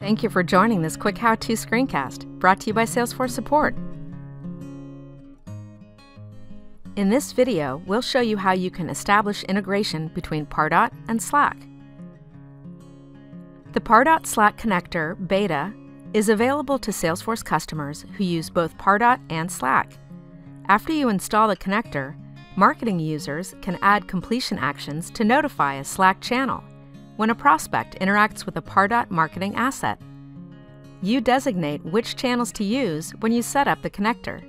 Thank you for joining this quick how-to screencast brought to you by Salesforce Support. In this video, we'll show you how you can establish integration between Pardot and Slack. The Pardot Slack connector beta is available to Salesforce customers who use both Pardot and Slack. After you install the connector, marketing users can add completion actions to notify a Slack channel when a prospect interacts with a Pardot marketing asset. You designate which channels to use when you set up the connector.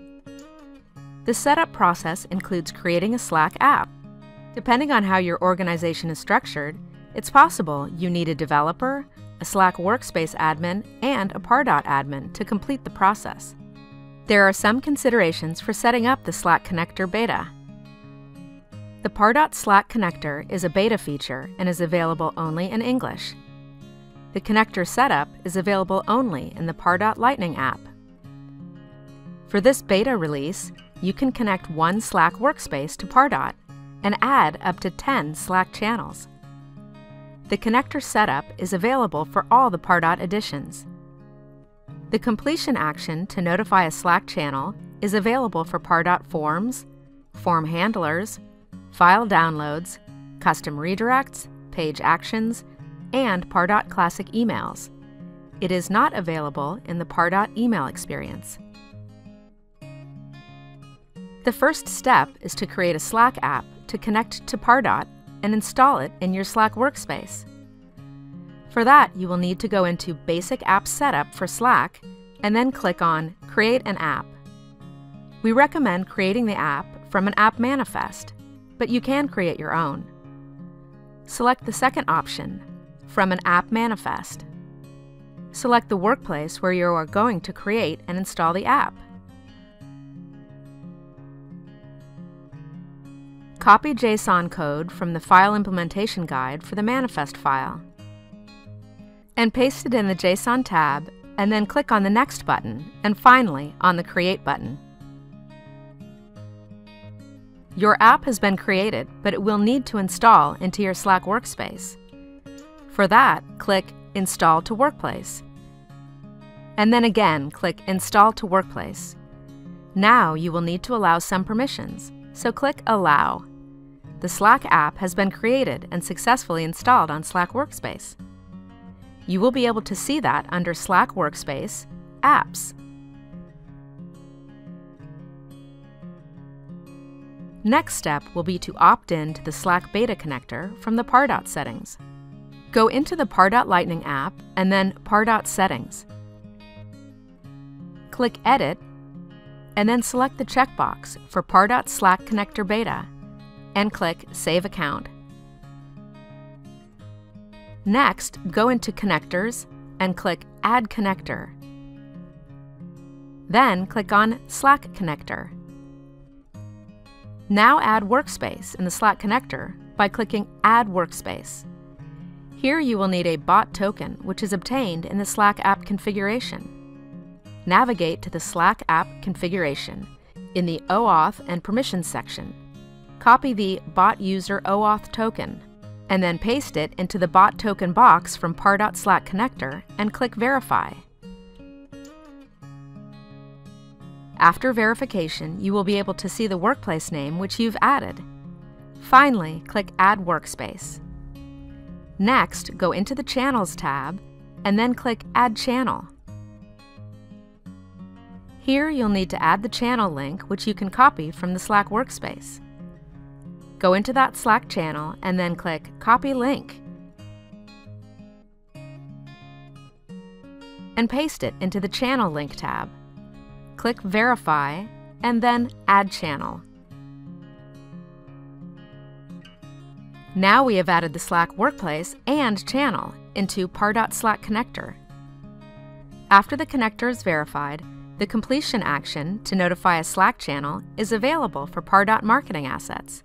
The setup process includes creating a Slack app. Depending on how your organization is structured, it's possible you need a developer, a Slack workspace admin, and a Pardot admin to complete the process. There are some considerations for setting up the Slack connector beta. The Pardot Slack connector is a beta feature and is available only in English. The connector setup is available only in the Pardot Lightning app. For this beta release, you can connect one Slack workspace to Pardot and add up to 10 Slack channels. The connector setup is available for all the Pardot editions. The completion action to notify a Slack channel is available for Pardot forms, form handlers, file downloads, custom redirects, page actions, and Pardot Classic emails. It is not available in the Pardot email experience. The first step is to create a Slack app to connect to Pardot and install it in your Slack workspace. For that, you will need to go into Basic App Setup for Slack and then click on Create an App. We recommend creating the app from an app manifest but you can create your own. Select the second option, from an app manifest. Select the workplace where you are going to create and install the app. Copy JSON code from the File Implementation Guide for the manifest file. And paste it in the JSON tab, and then click on the Next button, and finally on the Create button. Your app has been created, but it will need to install into your Slack workspace. For that, click Install to Workplace. And then again, click Install to Workplace. Now you will need to allow some permissions, so click Allow. The Slack app has been created and successfully installed on Slack Workspace. You will be able to see that under Slack Workspace, Apps. Next step will be to opt in to the Slack beta connector from the Pardot settings. Go into the Pardot Lightning app and then Pardot Settings. Click Edit and then select the checkbox for Pardot Slack Connector Beta and click Save Account. Next, go into Connectors and click Add Connector. Then click on Slack Connector. Now add Workspace in the Slack connector by clicking Add Workspace. Here you will need a bot token, which is obtained in the Slack app configuration. Navigate to the Slack app configuration in the OAuth and Permissions section. Copy the bot user OAuth token, and then paste it into the bot token box from Pardot Slack connector and click Verify. After verification, you will be able to see the workplace name which you've added. Finally, click Add Workspace. Next, go into the Channels tab and then click Add Channel. Here you'll need to add the channel link which you can copy from the Slack workspace. Go into that Slack channel and then click Copy Link and paste it into the Channel Link tab click Verify, and then Add Channel. Now we have added the Slack Workplace and Channel into Pardot Slack Connector. After the connector is verified, the completion action to notify a Slack channel is available for Pardot marketing assets.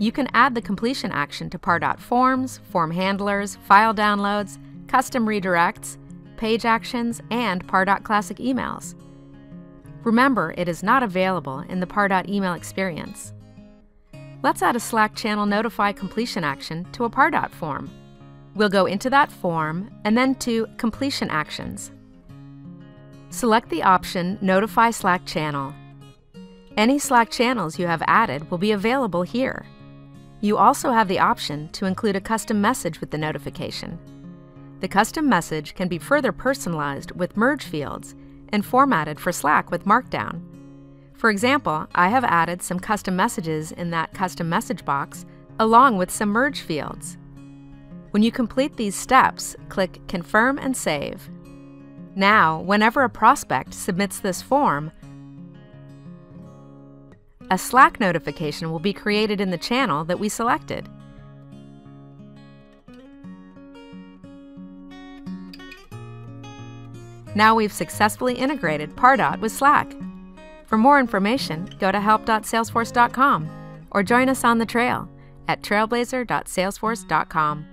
You can add the completion action to Pardot forms, form handlers, file downloads, custom redirects, page actions, and Pardot Classic emails. Remember, it is not available in the Pardot email experience. Let's add a Slack channel notify completion action to a Pardot form. We'll go into that form and then to Completion Actions. Select the option Notify Slack Channel. Any Slack channels you have added will be available here. You also have the option to include a custom message with the notification. The custom message can be further personalized with merge fields and formatted for Slack with Markdown. For example, I have added some custom messages in that custom message box along with some merge fields. When you complete these steps, click Confirm and Save. Now, whenever a prospect submits this form, a Slack notification will be created in the channel that we selected. Now we've successfully integrated Pardot with Slack. For more information, go to help.salesforce.com or join us on the trail at trailblazer.salesforce.com.